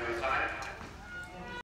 to his